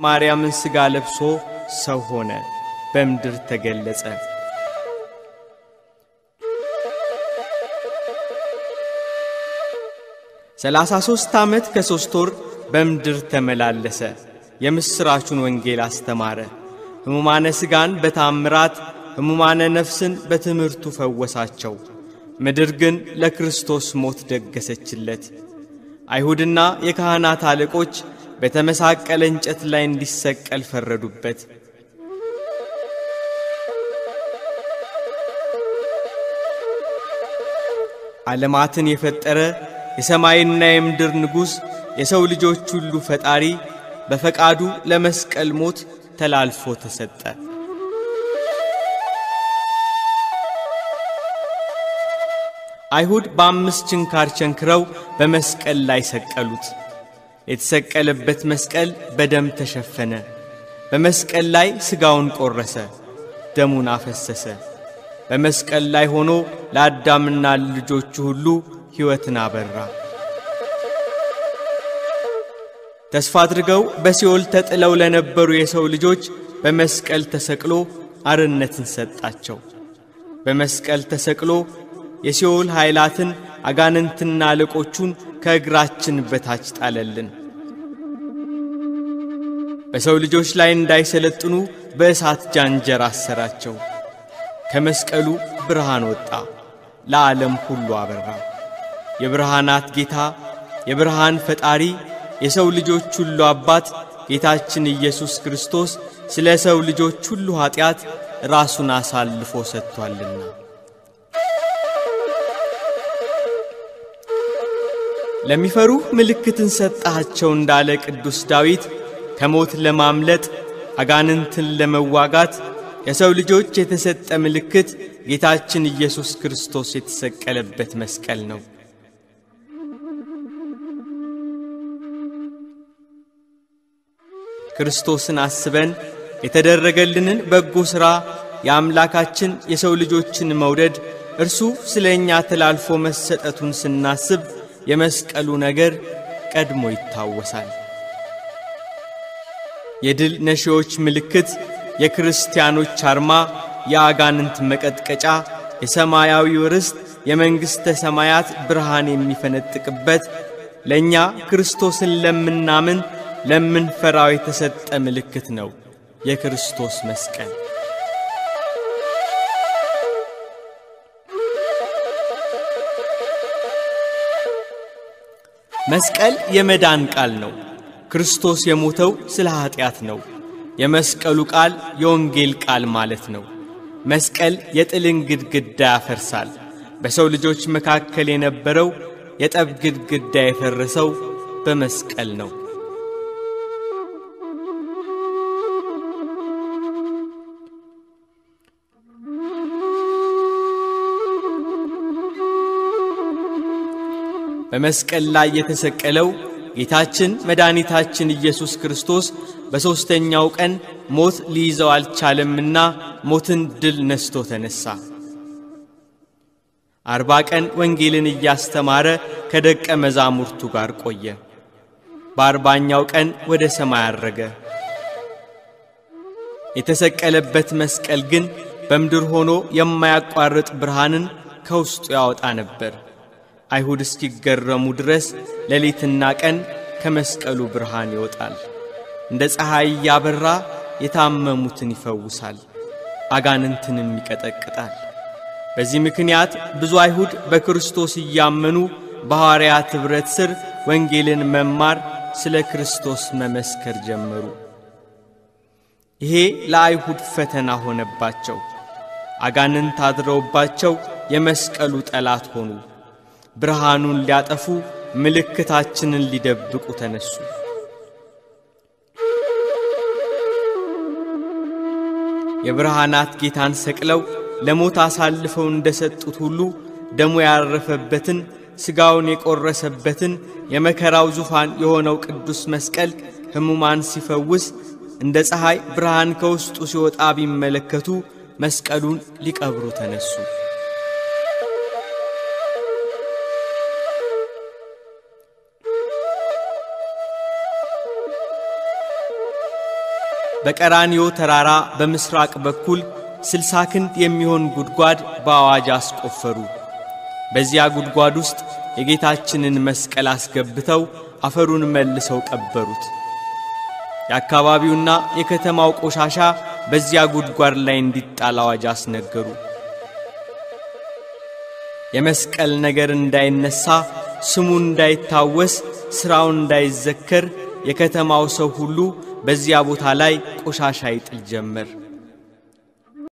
ማርያምን ሥጋ ለብሶ ሰው ሆነ፣ በምድር ተገለጸ። ሰላሳ ሦስት ዓመት ከሦስት ወር በምድር ተመላለሰ። የምሥራቹን ወንጌል አስተማረ። ሕሙማነ ሥጋን በታምራት ሕሙማነ ነፍስን በትምህርቱ ፈወሳቸው። ምድር ግን ለክርስቶስ ሞት ደገሰችለት። አይሁድና የካህናት አለቆች በተመሳቀለ እንጨት ላይ እንዲሰቀል ፈረዱበት። ዓለማትን የፈጠረ የሰማይና የምድር ንጉሥ የሰው ልጆች ሁሉ ፈጣሪ በፈቃዱ ለመስቀል ሞት ተላልፎ ተሰጠ። አይሁድ በአምስት ችንካር ቸንክረው በመስቀል ላይ ሰቀሉት። የተሰቀለበት መስቀል በደም ተሸፈነ። በመስቀል ላይ ሥጋውን ቈረሰ፣ ደሙን አፈሰሰ። በመስቀል ላይ ሆኖ ለአዳምና ልጆቹ ሁሉ ሕይወትን አበራ። ተስፋ አድርገው በሲኦል ተጥለው ለነበሩ የሰው ልጆች በመስቀል ተሰቅሎ አርነትን ሰጣቸው። በመስቀል ተሰቅሎ የሲኦል ኃይላትን አጋንንትና አለቆቹን ከእግራችን በታች ጣለልን። በሰው ልጆች ላይ እንዳይሰለጥኑ በእሳት ጃንጀር አሰራቸው። ከመስቀሉ ብርሃን ወጣ፣ ለዓለም ሁሉ አበራ። የብርሃናት ጌታ የብርሃን ፈጣሪ የሰው ልጆች ሁሉ አባት ጌታችን ኢየሱስ ክርስቶስ ስለ ሰው ልጆች ሁሉ ኀጢአት ራሱን አሳልፎ ሰጥቶአልና። ለሚፈሩህ ምልክትን ሰጠሃቸው እንዳለ ቅዱስ ዳዊት ከሞት ለማምለጥ አጋንንትን ለመዋጋት የሰው ልጆች የተሰጠ ምልክት ጌታችን ኢየሱስ ክርስቶስ የተሰቀለበት መስቀል ነው። ክርስቶስን አስበን የተደረገልንን በጎ ሥራ የአምላካችን የሰው ልጆችን መውደድ እርሱ ስለ እኛ ተላልፎ መሰጠቱን ስናስብ የመስቀሉ ነገር ቀድሞ ይታወሳል። የድል ነሺዎች ምልክት፣ የክርስቲያኖች አርማ፣ የአጋንንት መቀጥቀጫ፣ የሰማያዊው ርስት፣ የመንግሥተ ሰማያት ብርሃን የሚፈነጥቅበት ለእኛ ክርስቶስን ለምናምን ለምንፈራው የተሰጠ ምልክት ነው የክርስቶስ መስቀል። መስቀል የመዳን ቃል ነው። ክርስቶስ የሞተው ስለ ኀጢአት ነው። የመስቀሉ ቃል የወንጌል ቃል ማለት ነው። መስቀል የጥልን ግድግዳ ያፈርሳል። በሰው ልጆች መካከል የነበረው የጠብ ግድግዳ የፈረሰው በመስቀል ነው። በመስቀል ላይ የተሰቀለው ጌታችን መድኃኒታችን ኢየሱስ ክርስቶስ በሦስተኛው ቀን ሞት ሊይዘው አልቻለምና ሞትን ድል ነስቶ ተነሣ። አርባ ቀን ወንጌልን እያስተማረ ከደቀ መዛሙርቱ ጋር ቆየ። በአርባኛው ቀን ወደ ሰማይ አረገ። የተሰቀለበት መስቀል ግን በምድር ሆኖ የማያቋርጥ ብርሃንን ከውስጡ ያወጣ ነበር። አይሁድ እስኪገረሙ ድረስ ሌሊትና ቀን ከመስቀሉ ብርሃን ይወጣል። እንደ ፀሐይ እያበራ የታመሙትን ይፈውሳል፣ አጋንንትንም ይቀጠቅጣል። በዚህ ምክንያት ብዙ አይሁድ በክርስቶስ እያመኑ በሐዋርያት ኅብረት ሥር ወንጌልን መማር፣ ስለ ክርስቶስ መመስከር ጀመሩ። ይሄ ለአይሁድ ፈተና ሆነባቸው። አጋንንት አድረውባቸው የመስቀሉ ጠላት ሆኑ። ብርሃኑን ሊያጠፉ ምልክታችንን ሊደብቁ ተነሱ። የብርሃናት ጌታን ሰቅለው ለሞት አሳልፈው እንደ ሰጡት ሁሉ ደሙ ያረፈበትን ሥጋውን የቈረሰበትን የመከራው ዙፋን የሆነው ቅዱስ መስቀል ሕሙማን ሲፈውስ እንደ ፀሐይ ብርሃን ከውስጡ ሲወጣ ቢመለከቱ መስቀሉን ሊቀብሩ ተነሱ። በቀራንዮ ተራራ በምስራቅ በኩል ስልሳ ክንድ የሚሆን ጉድጓድ በአዋጅ አስቆፈሩ። በዚያ ጉድጓድ ውስጥ የጌታችንን መስቀል አስገብተው አፈሩን መልሰው ቀበሩት። የአካባቢውና የከተማው ቆሻሻ በዚያ ጉድጓድ ላይ እንዲጣል አዋጅ አስነገሩ። የመስቀል ነገር እንዳይነሳ፣ ስሙ እንዳይታወስ፣ ሥራውን እንዳይዘከር የከተማው ሰው ሁሉ በዚያ ቦታ ላይ ቆሻሻ ይጥል ጀመር።